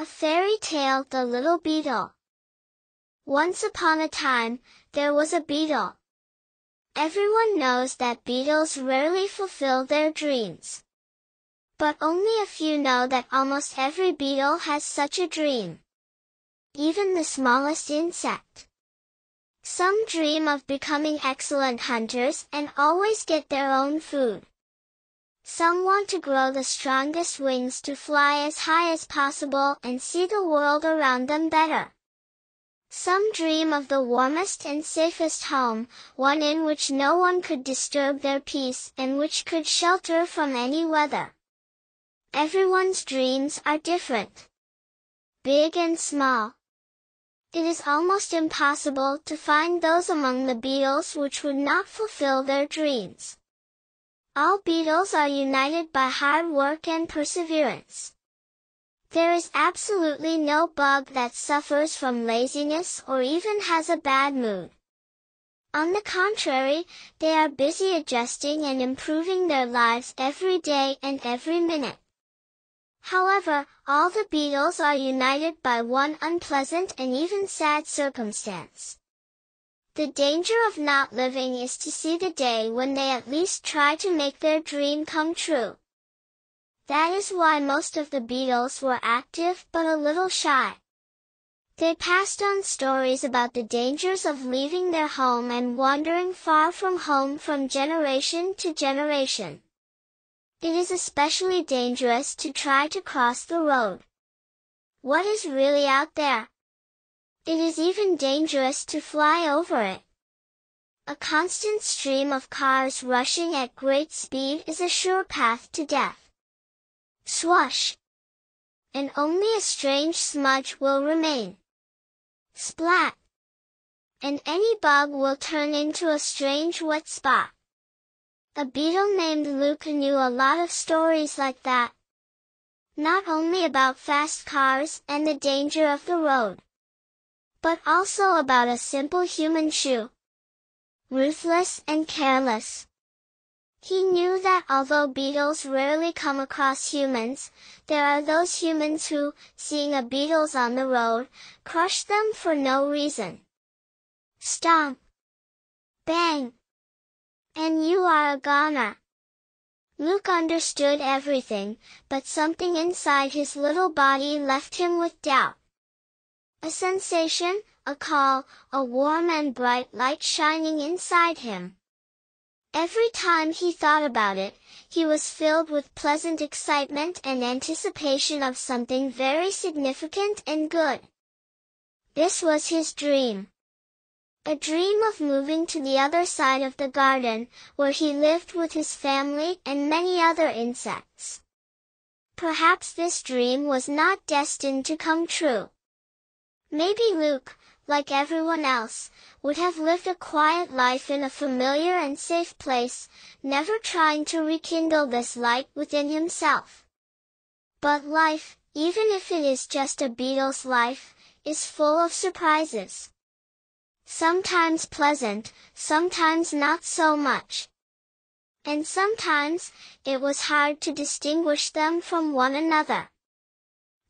A Fairy Tale The Little Beetle Once upon a time, there was a beetle. Everyone knows that beetles rarely fulfill their dreams. But only a few know that almost every beetle has such a dream. Even the smallest insect. Some dream of becoming excellent hunters and always get their own food. Some want to grow the strongest wings to fly as high as possible and see the world around them better. Some dream of the warmest and safest home, one in which no one could disturb their peace and which could shelter from any weather. Everyone's dreams are different. Big and small. It is almost impossible to find those among the beetles which would not fulfill their dreams. All beetles are united by hard work and perseverance. There is absolutely no bug that suffers from laziness or even has a bad mood. On the contrary, they are busy adjusting and improving their lives every day and every minute. However, all the beetles are united by one unpleasant and even sad circumstance. The danger of not living is to see the day when they at least try to make their dream come true. That is why most of the beetles were active but a little shy. They passed on stories about the dangers of leaving their home and wandering far from home from generation to generation. It is especially dangerous to try to cross the road. What is really out there? It is even dangerous to fly over it. A constant stream of cars rushing at great speed is a sure path to death. Swash! And only a strange smudge will remain. Splat! And any bug will turn into a strange wet spot. A beetle named Luke knew a lot of stories like that. Not only about fast cars and the danger of the road, but also about a simple human shoe. Ruthless and careless. He knew that although beetles rarely come across humans, there are those humans who, seeing a beetles on the road, crush them for no reason. Stomp! Bang! And you are a goner. Luke understood everything, but something inside his little body left him with doubt. A sensation, a call, a warm and bright light shining inside him. Every time he thought about it, he was filled with pleasant excitement and anticipation of something very significant and good. This was his dream. A dream of moving to the other side of the garden, where he lived with his family and many other insects. Perhaps this dream was not destined to come true. Maybe Luke, like everyone else, would have lived a quiet life in a familiar and safe place, never trying to rekindle this light within himself. But life, even if it is just a beetle's life, is full of surprises. Sometimes pleasant, sometimes not so much. And sometimes, it was hard to distinguish them from one another.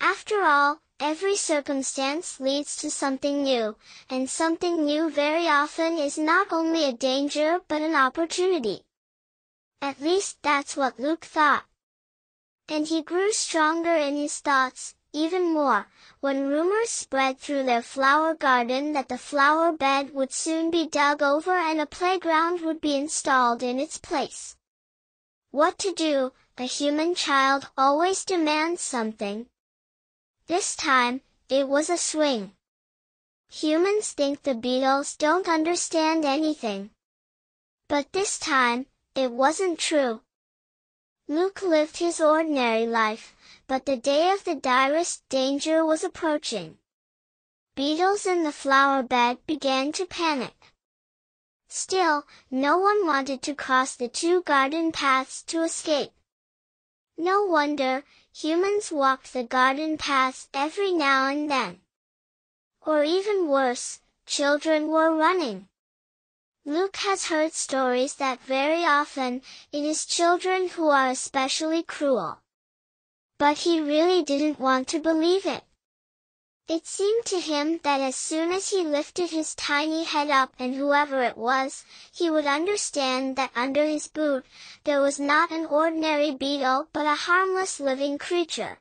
After all, Every circumstance leads to something new, and something new very often is not only a danger but an opportunity. At least that's what Luke thought. And he grew stronger in his thoughts, even more, when rumors spread through their flower garden that the flower bed would soon be dug over and a playground would be installed in its place. What to do, a human child always demands something, this time, it was a swing. Humans think the beetles don't understand anything. But this time, it wasn't true. Luke lived his ordinary life, but the day of the direst danger was approaching. Beetles in the flower bed began to panic. Still, no one wanted to cross the two garden paths to escape. No wonder, humans walked the garden paths every now and then. Or even worse, children were running. Luke has heard stories that very often, it is children who are especially cruel. But he really didn't want to believe it. It seemed to him that as soon as he lifted his tiny head up and whoever it was, he would understand that under his boot, there was not an ordinary beetle but a harmless living creature.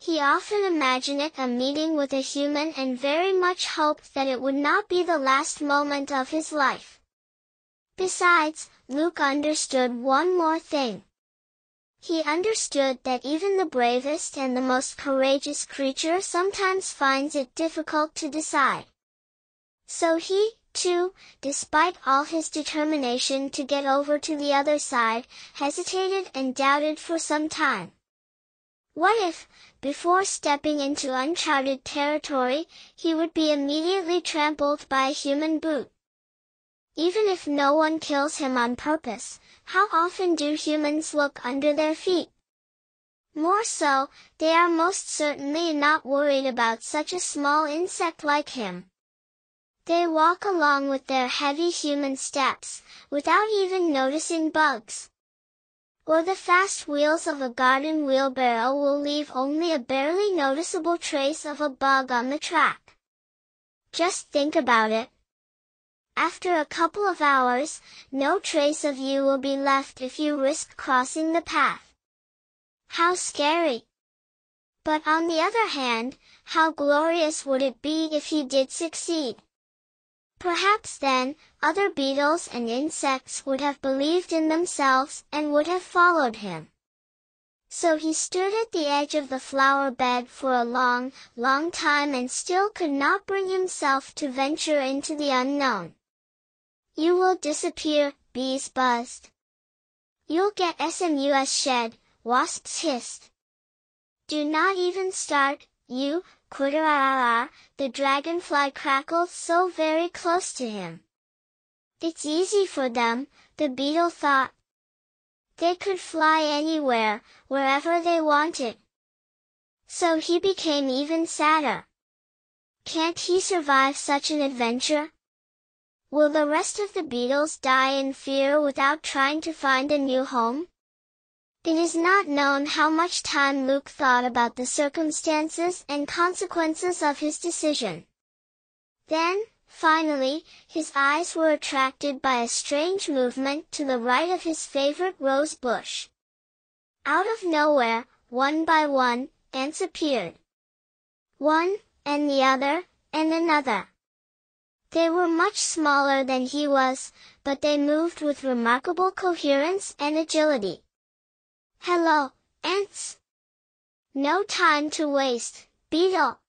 He often imagined it a meeting with a human and very much hoped that it would not be the last moment of his life. Besides, Luke understood one more thing. He understood that even the bravest and the most courageous creature sometimes finds it difficult to decide. So he, too, despite all his determination to get over to the other side, hesitated and doubted for some time. What if, before stepping into uncharted territory, he would be immediately trampled by a human boot? Even if no one kills him on purpose, how often do humans look under their feet? More so, they are most certainly not worried about such a small insect like him. They walk along with their heavy human steps, without even noticing bugs. Or the fast wheels of a garden wheelbarrow will leave only a barely noticeable trace of a bug on the track. Just think about it. After a couple of hours, no trace of you will be left if you risk crossing the path. How scary! But on the other hand, how glorious would it be if he did succeed? Perhaps then, other beetles and insects would have believed in themselves and would have followed him. So he stood at the edge of the flower bed for a long, long time and still could not bring himself to venture into the unknown. You will disappear, bees buzzed. You'll get SMUS shed, wasps hissed. Do not even start, you, quitterarara, the dragonfly crackled so very close to him. It's easy for them, the beetle thought. They could fly anywhere, wherever they wanted. So he became even sadder. Can't he survive such an adventure? Will the rest of the beetles die in fear without trying to find a new home? It is not known how much time Luke thought about the circumstances and consequences of his decision. Then, finally, his eyes were attracted by a strange movement to the right of his favorite rose bush. Out of nowhere, one by one, ants appeared. One, and the other, and another. They were much smaller than he was, but they moved with remarkable coherence and agility. Hello, ants! No time to waste, beetle!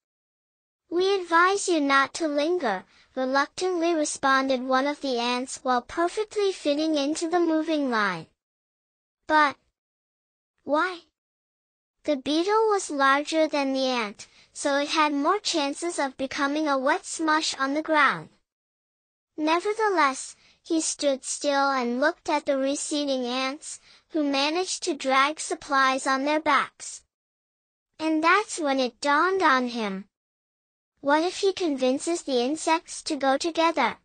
We advise you not to linger, reluctantly responded one of the ants while perfectly fitting into the moving line. But, why? The beetle was larger than the ant, so it had more chances of becoming a wet smush on the ground. Nevertheless, he stood still and looked at the receding ants, who managed to drag supplies on their backs. And that's when it dawned on him. What if he convinces the insects to go together?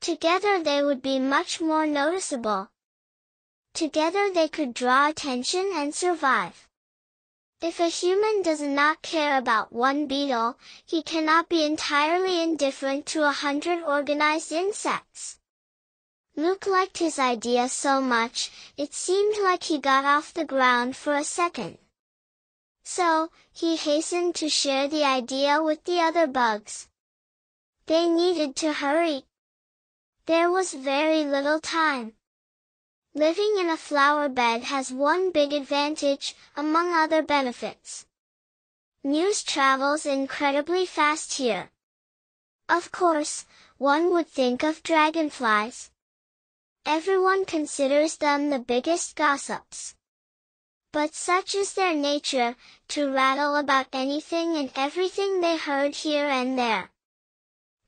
Together they would be much more noticeable. Together they could draw attention and survive. If a human does not care about one beetle, he cannot be entirely indifferent to a hundred organized insects. Luke liked his idea so much, it seemed like he got off the ground for a second. So, he hastened to share the idea with the other bugs. They needed to hurry. There was very little time. Living in a flower bed has one big advantage, among other benefits. News travels incredibly fast here. Of course, one would think of dragonflies. Everyone considers them the biggest gossips. But such is their nature, to rattle about anything and everything they heard here and there.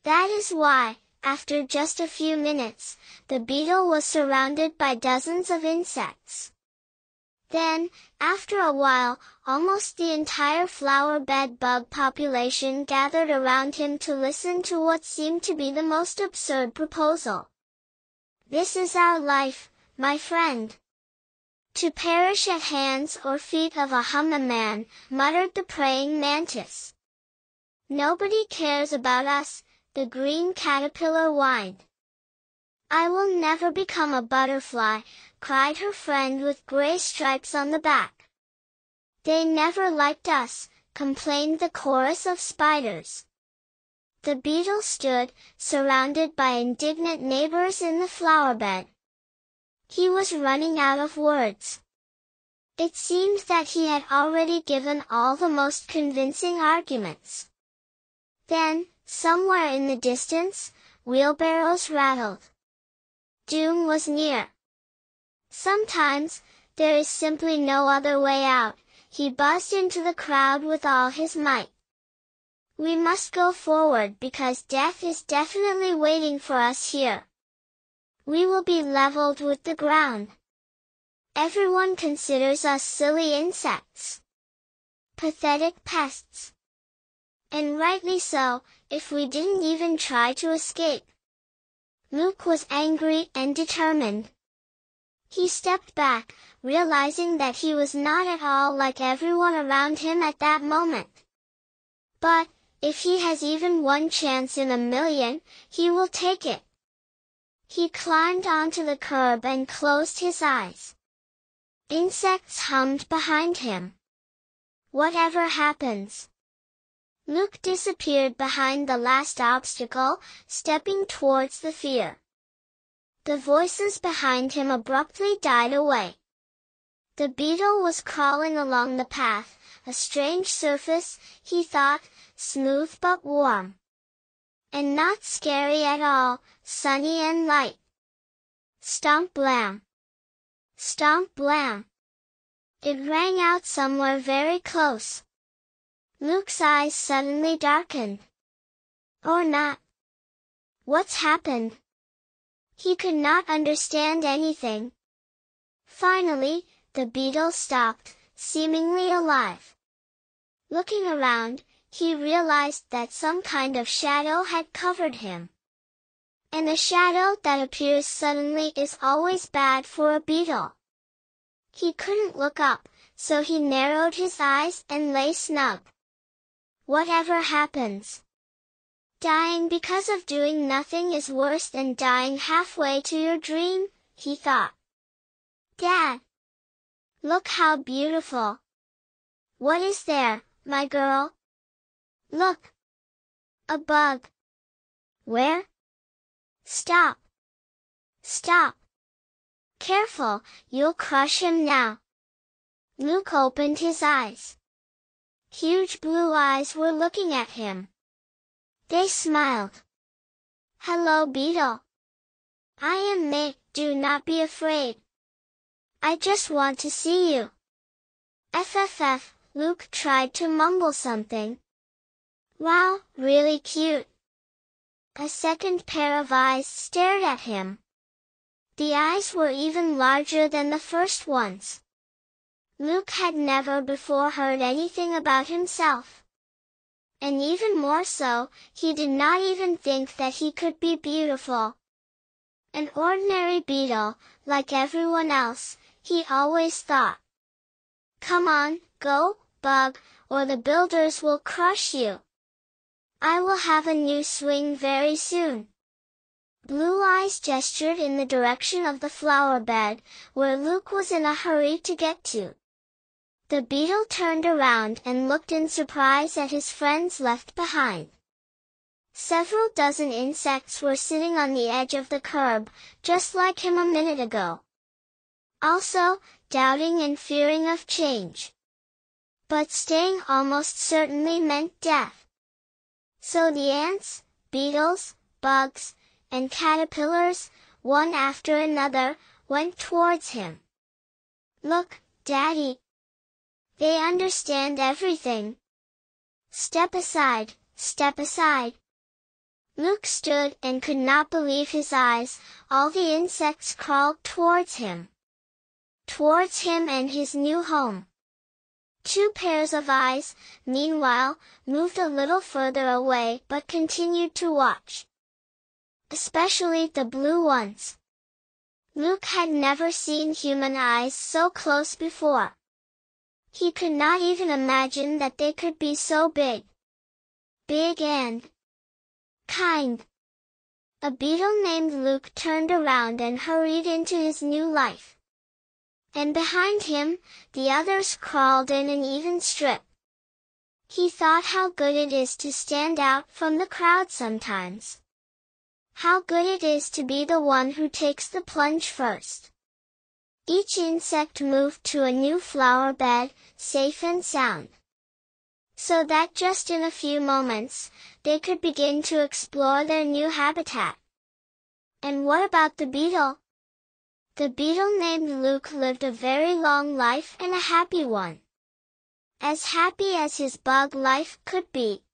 That is why, after just a few minutes, the beetle was surrounded by dozens of insects. Then, after a while, almost the entire flower bed bug population gathered around him to listen to what seemed to be the most absurd proposal. This is our life, my friend. To perish at hands or feet of a humma man, muttered the praying mantis. Nobody cares about us, the green caterpillar whined. I will never become a butterfly, cried her friend with gray stripes on the back. They never liked us, complained the chorus of spiders. The beetle stood, surrounded by indignant neighbors in the flower bed. He was running out of words. It seemed that he had already given all the most convincing arguments. Then, somewhere in the distance, wheelbarrows rattled. Doom was near. Sometimes, there is simply no other way out, he buzzed into the crowd with all his might. We must go forward because death is definitely waiting for us here. We will be leveled with the ground. Everyone considers us silly insects. Pathetic pests. And rightly so, if we didn't even try to escape. Luke was angry and determined. He stepped back, realizing that he was not at all like everyone around him at that moment. But, if he has even one chance in a million, he will take it. He climbed onto the curb and closed his eyes. Insects hummed behind him. Whatever happens, Luke disappeared behind the last obstacle, stepping towards the fear. The voices behind him abruptly died away. The beetle was crawling along the path, a strange surface, he thought, smooth but warm. And not scary at all, sunny and light. Stomp blam. Stomp blam. It rang out somewhere very close. Luke's eyes suddenly darkened. Oh, or not. What's happened? He could not understand anything. Finally, the beetle stopped, seemingly alive. Looking around, he realized that some kind of shadow had covered him. And a shadow that appears suddenly is always bad for a beetle. He couldn't look up, so he narrowed his eyes and lay snug. Whatever happens. Dying because of doing nothing is worse than dying halfway to your dream, he thought. Dad! Look how beautiful! What is there, my girl? Look! A bug! Where? Stop! Stop! Careful, you'll crush him now! Luke opened his eyes. Huge blue eyes were looking at him. They smiled. Hello Beetle. I am May, do not be afraid. I just want to see you. FFF, Luke tried to mumble something. Wow, really cute. A second pair of eyes stared at him. The eyes were even larger than the first ones. Luke had never before heard anything about himself. And even more so, he did not even think that he could be beautiful. An ordinary beetle, like everyone else, he always thought. Come on, go, bug, or the builders will crush you. I will have a new swing very soon. Blue Eyes gestured in the direction of the flower bed, where Luke was in a hurry to get to. The beetle turned around and looked in surprise at his friends left behind. Several dozen insects were sitting on the edge of the curb, just like him a minute ago. Also, doubting and fearing of change. But staying almost certainly meant death. So the ants, beetles, bugs, and caterpillars, one after another, went towards him. Look, Daddy, they understand everything. Step aside, step aside. Luke stood and could not believe his eyes, all the insects crawled towards him. Towards him and his new home. Two pairs of eyes, meanwhile, moved a little further away but continued to watch. Especially the blue ones. Luke had never seen human eyes so close before. He could not even imagine that they could be so big. big and kind. A beetle named Luke turned around and hurried into his new life. And behind him, the others crawled in an even strip. He thought how good it is to stand out from the crowd sometimes. How good it is to be the one who takes the plunge first. Each insect moved to a new flower bed, safe and sound. So that just in a few moments, they could begin to explore their new habitat. And what about the beetle? The beetle named Luke lived a very long life and a happy one. As happy as his bug life could be.